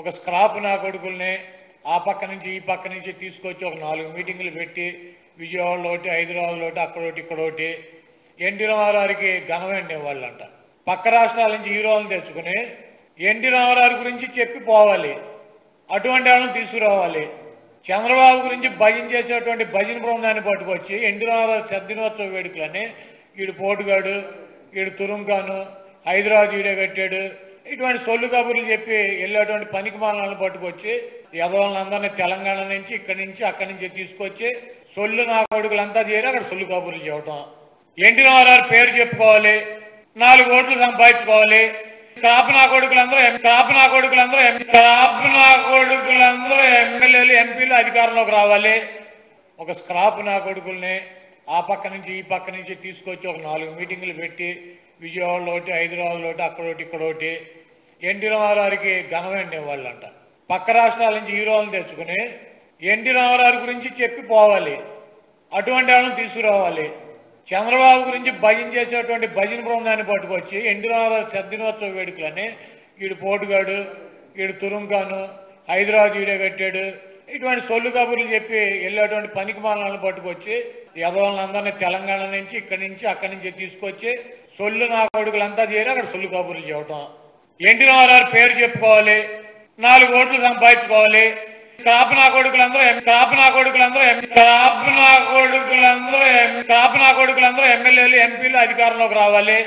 ఒక స్క్రాప్ నా కొడుకుల్ని ఆ పక్క నుంచి ఈ పక్క నుంచి తీసుకొచ్చి ఒక నాలుగు మీటింగులు పెట్టి విజయవాడలో ఒకటి హైదరాబాద్లో ఒకటి అక్కడ ఒకటి ఇక్కడ ఒకటి. ఎన్టీ రామారావుకి ఘనమైన వాళ్ళంట. పక్క రాష్ట్రాల నుంచి హీరోలను తెచ్చుకుని ఎన్టీ రామారావు గురించి చెప్పి పోవాలి అటువంటి వాళ్ళని తీసుకురావాలి. చంద్రబాబు గురించి భజన చేసేటువంటి భజన బృందాన్ని పట్టుకొచ్చి ఎన్టీ రామారావు శతదినోత్సవ వేడుకలని వీడు పోటుగాడు వీడు తురుంకాను హైదరాబాద్ వీడే కట్టాడు ఇటువంటి సొల్లు కబుర్లు చెప్పి వెళ్ళేటువంటి పనికి మాలను పట్టుకొచ్చి యదవులందరినీ తెలంగాణ నుంచి ఇక్కడి నుంచి అక్కడి నుంచి తీసుకొచ్చి సొల్లు నా కొడుకులంతా చేరి అక్కడ సొల్లు కబుర్లు చెప్పటం. ఎన్టీ రామారావు పేరు చెప్పుకోవాలి నాలుగు ఓట్లు సంపాదించుకోవాలి. క్రాప్ నా కొడుకులందరూ ఎం- క్రాప్ నా కొడుకులందరూ ఎం- క్రాప్ నా కొడుకులందరూ ఎమ్మెల్యేలు ఎంపీలు అధికారంలోకి రావాలి. ఒక స్క్రాప్ నా కొడుకుల్ని ఆ పక్క నుంచి ఈ పక్క నుంచి తీసుకొచ్చి ఒక నాలుగు మీటింగులు పెట్టి విజయవాడలో ఒకటి హైదరాబాద్లో ఒకటి అక్కడ ఒకటి ఇక్కడ ఒకటి. ఎన్టీ రామారావుకి ఘనమైన వాళ్ళంట పక్క రాష్ట్రాల నుంచి హీరోలను తెచ్చుకుని ఎన్టీ రామారావు గురించి చెప్పి పోవాలి. అటువంటి వాళ్ళని తీసుకురావాలి. చంద్రబాబు గురించి భజన చేసేటువంటి భజన బృందాన్ని పట్టుకొచ్చి ఎన్టీ రామారావు శతదినోత్సవ వేడుకలని వీడు పోటుగాడు వీడు తురుంకాను హైదరాబాద్ వీడే కట్టాడు. ఇటువంటి సొల్లు కబుర్లు చెప్పి వెళ్ళేటువంటి పనికి మాలను పట్టుకొచ్చి యదవులందరినీ తెలంగాణ నుంచి ఇక్కడి నుంచి అక్కడి నుంచి తీసుకొచ్చి సొల్లు నా కొడుకులంతా చేరి అక్కడ సొల్లు కబుర్లు చెప్పటం. ఎన్టీ రామారావు పేరు చెప్పుకోవాలి నాలుగు ఓట్లు సంపాదించుకోవాలి. క్రాప్ నా కొడుకులందరూ ఎం- క్రాప్ నా కొడుకులందరూ ఎం- క్రాప్ నా కొడుకులందరూ ఎం- క్రాప్ నా కొడుకులందరూ ఎమ్మెల్యేలు ఎంపీలు అధికారంలోకి రావాలి.